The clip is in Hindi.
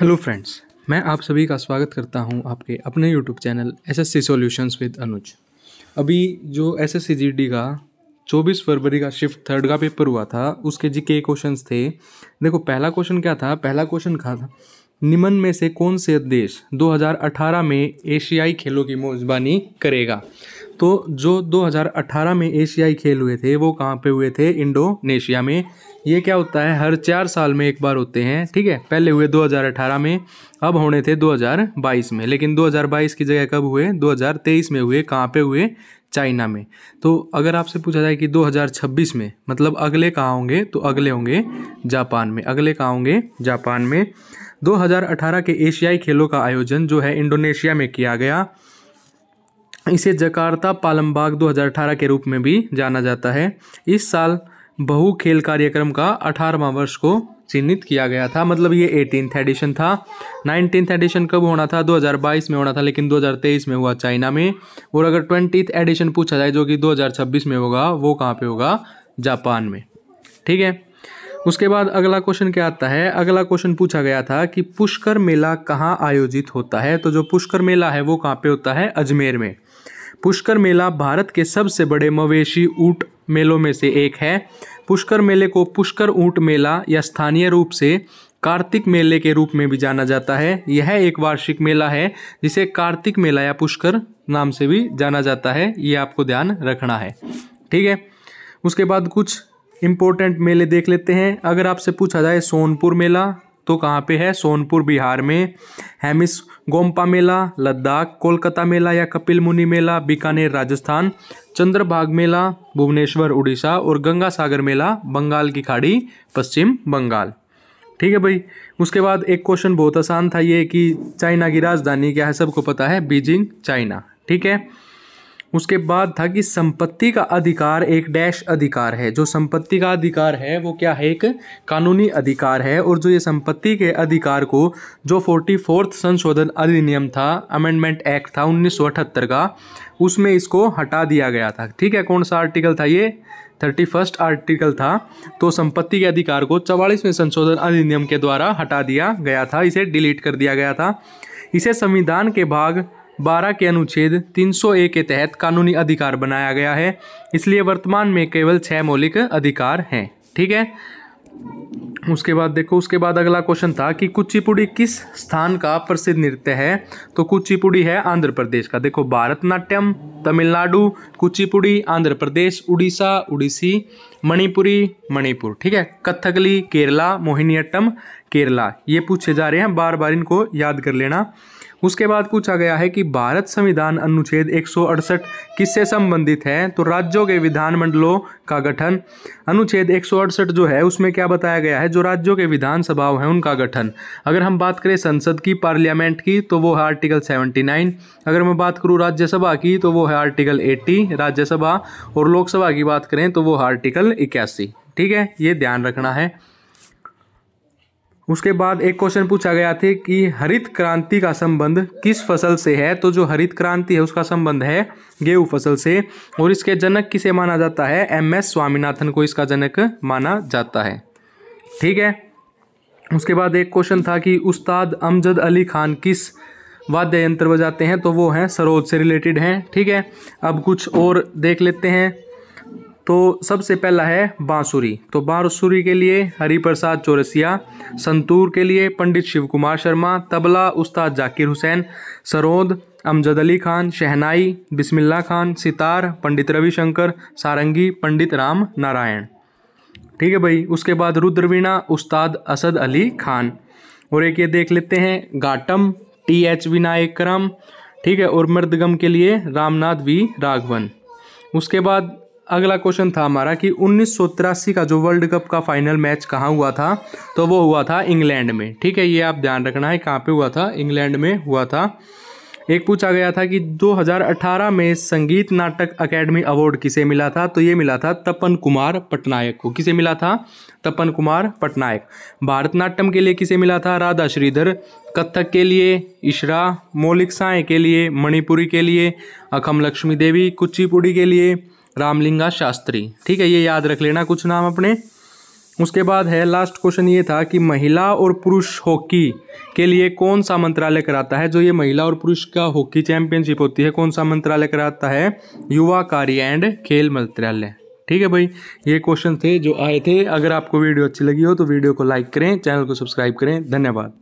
हेलो फ्रेंड्स मैं आप सभी का स्वागत करता हूँ आपके अपने YouTube channel S S C solutions with Anuj अभी जो S S C G D का 24 फरवरी का शिफ्ट थर्ड का पेपर हुआ था, उसके जी के क्वेश्चन थे। देखो, पहला क्वेश्चन क्या था? पहला क्वेश्चन कहा था? निम्न में से कौन से देश 2018 में एशियाई खेलों की मेज़बानी करेगा? तो जो 2018 में एशियाई खेल हुए थे, वो कहाँ पे हुए थे? इंडोनेशिया में। ये क्या होता है? हर चार साल में एक बार होते हैं, ठीक है? पहले हुए 2018 में, अब होने थे 2022 में। लेकिन 2022 की जगह कब हुए? 2023 में हुए, कहाँ पे हुए? चाइना में। तो अगर आपसे पूछा जाए कि 2026 में मतलब अगले कहाँ होंगे? तो अगले होंगे जापान में। अगले कहाँ होंगे? जापान में। 2018 के एशियाई खेलों का आयोजन जो है इंडोनेशिया में किया गया। इसे जकार्ता पालमबाग 2018 के रूप में भी जाना जाता है। इस साल बहु खेल कार्यक्रम का अठारहवां वर्ष को चिन्हित किया गया था। मतलब ये एटीन एडिशन था। नाइनटीन एडिशन कब होना था? 2022 में होना था, लेकिन 2023 में हुआ चाइना में। और अगर ट्वेंटी एडिशन पूछा जाए, जो कि 2026 में होगा, वो कहाँ पे होगा? जापान में। ठीक है? उसके बाद अगला क्वेश्चन क्या आता है? अगला क्वेश्चन पूछा गया था कि पुष्कर मेला कहाँ आयोजित होता है? तो जो पुष्कर मेला है, वो कहाँ पे होता है? अजमेर में। पुष्कर मेला भारत के सबसे बड़े मवेशी ऊट मेलों में से एक है। पुष्कर मेले को पुष्कर ऊँट मेला या स्थानीय रूप से कार्तिक मेले के रूप में भी जाना जाता है। यह एक वार्षिक मेला है, जिसे कार्तिक मेला या पुष्कर नाम से भी जाना जाता है। ये आपको ध्यान रखना है। ठीक है? उसके बाद कुछ इम्पोर्टेंट मेले देख लेते हैं। अगर आपसे पूछा जाए, सोनपुर मेला तो कहाँ पे है? सोनपुर, बिहार में। हेमिस, गोम्पा मेला, लद्दाख, कोलकाता मेला या कपिल मुनि मेला, बीकानेर, राजस्थान, चंद्रभाग मेला, भुवनेश्वर, उड़ीसा और गंगा सागर मेला, बंगाल की खाड़ी, पश्चिम बंगाल। ठीक है भाई, उसके बाद एक क्वेश्चन बहुत आसान था ये कि चाइना की राजधानी क्या है? सबको पता है, बीजिंग, चाइना। ठीक है? उसके बाद था कि संपत्ति का अधिकार एक डैश अधिकार है। जो संपत्ति का अधिकार है, वो क्या है? एक कानूनी अधिकार है और जो ये संपत्ति के अधिकार को, जो फोर्टी फोर्थ संशोधन अधिनियम था अमेंडमेंट एक्ट था, उन्नीस सौ अठहत्तर का, उसमें इसको हटा दिया गया था। ठीक है, कौन सा आर्टिकल था ये? थर्टी फ़र्स्ट आर्टिकल था। तो संपत्ति के अधिकार को चवालीसवें संशोधन अधिनियम के द्वारा हटा दिया गया था, इसे डिलीट कर दिया गया था। इसे संविधान के भाग बारह के अनुच्छेद 301 के तहत कानूनी अधिकार बनाया गया है, इसलिए वर्तमान में केवल छः मौलिक अधिकार हैं। ठीक है? उसके बाद देखो, उसके बाद अगला क्वेश्चन था कि कुचिपुड़ी किस स्थान का प्रसिद्ध नृत्य है? तो कुचिपुड़ी है आंध्र प्रदेश का। देखो, भारतनाट्यम, तमिलनाडु, कुचिपुड़ी, आंध्र प्रदेश, उड़ीसा, उड़ीसी, मणिपुरी, मणिपुर। ठीक है? कथकली, केरला, मोहिनीअट्टम, केरला। ये पूछे जा रहे हैं, बार बार इनको याद कर लेना। उसके बाद पूछा गया है कि भारत संविधान अनुच्छेद एक सौ अड़सठ किससे संबंधित है? तो राज्यों के विधानमंडलों का गठन। अनुच्छेद एक सौ अड़सठ जो है, उसमें क्या बताया गया है? जो राज्यों के विधानसभाओं हैं, उनका गठन। अगर हम बात करें संसद की, पार्लियामेंट की तो वो है आर्टिकल 79 अगर मैं बात करूँ राज्यसभा की तो वो है आर्टिकल 80 राज्यसभा और लोकसभा की बात करें तो वो है आर्टिकल इक्यासी। ठीक है? ये ध्यान रखना है। उसके बाद एक क्वेश्चन पूछा गया था कि हरित क्रांति का संबंध किस फ़सल से है? तो जो हरित क्रांति है, उसका संबंध है गेहूँ फ़सल से और इसके जनक किसे माना जाता है? एम एस स्वामीनाथन को इसका जनक माना जाता है। ठीक है? उसके बाद एक क्वेश्चन था कि उस्ताद अमजद अली खान किस वाद्य यंत्र बजाते हैं? तो वो हैं सरोज से रिलेटेड हैं। ठीक है? अब कुछ और देख लेते हैं। तो सबसे पहला है बांसुरी। तो बांसुरी के लिए हरिप्रसाद चौरसिया, संतूर के लिए पंडित शिव कुमार शर्मा, तबला उस्ताद जाकिर हुसैन, सरोद, अमजद अली खान, शहनाई बिस्मिल्ला खान, सितार, पंडित रविशंकर, सारंगी, पंडित राम नारायण। ठीक है भाई, उसके बाद रुद्रवीणा, उस्ताद असद अली खान। और एक ये देख लेते हैं, गाटम, टी एच विनायकरम ठीक है, और मृदगम के लिए रामनाथ वी राघवन। उसके बाद अगला क्वेश्चन था हमारा कि उन्नीस सौ तिरासी का जो वर्ल्ड कप का फाइनल मैच कहाँ हुआ था? तो वो हुआ था इंग्लैंड में। ठीक है, ये आप ध्यान रखना है, कहाँ पे हुआ था? इंग्लैंड में हुआ था। एक पूछा गया था कि 2018 में संगीत नाटक अकेडमी अवार्ड किसे मिला था? तो ये मिला था तपन कुमार पटनायक को। किसे मिला था? तपन कुमार पटनायक। भारतनाट्यम के लिए किसे मिला था? राधा श्रीधर। कथक के लिए इशरा। मौलिक साय के लिए मणिपुरी के लिए। अखम लक्ष्मी देवी। कुचिपुड़ी के लिए रामलिंगा शास्त्री। ठीक है, ये याद रख लेना कुछ नाम अपने। उसके बाद है लास्ट क्वेश्चन ये था कि महिला और पुरुष हॉकी के लिए कौन सा मंत्रालय कराता है? जो ये महिला और पुरुष का हॉकी चैंपियनशिप होती है, कौन सा मंत्रालय कराता है? युवा कार्य एंड खेल मंत्रालय। ठीक है भाई, ये क्वेश्चन थे जो आए थे। अगर आपको वीडियो अच्छी लगी हो तो वीडियो को लाइक करें चैनल को सब्सक्राइब करें। धन्यवाद।